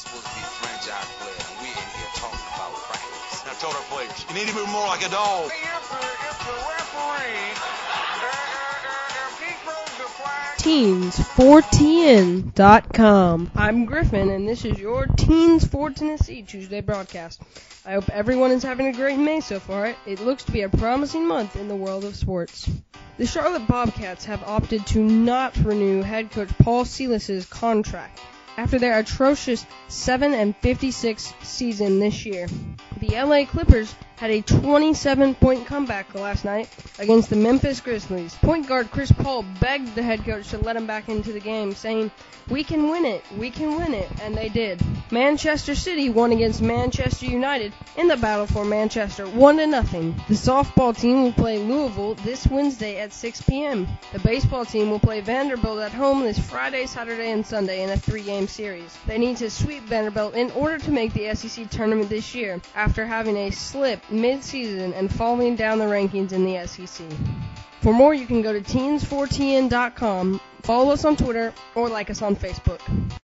supposed to be franchise players, and we're in here talking about practice. Now tell our players, you need to move more like a dog. If the, if the referee if he throws the flag, Teens4TN.com. I'm Griffin, and this is your Teens for Tennessee Tuesday broadcast. I hope everyone is having a great May so far. It looks to be a promising month in the world of sports. The Charlotte Bobcats have opted to not renew head coach Paul Silas's contract after their atrocious 7 and 56 season this year. The LA Clippers had a 27 point comeback last night against the Memphis Grizzlies. Point guard Chris Paul begged the head coach to let him back into the game, saying, We can win it, we can win it, and they did. Manchester City won against Manchester United in the battle for Manchester, 1 to nothing. The softball team will play Louisville this Wednesday at 6 p.m. The baseball team will play Vanderbilt at home this Friday, Saturday, and Sunday in a three game series. They need to sweep Vanderbilt in order to make the SEC tournament this year after having a slip mid-season and falling down the rankings in the SEC. For more, you can go to teens4tn.com, follow us on Twitter, or like us on Facebook.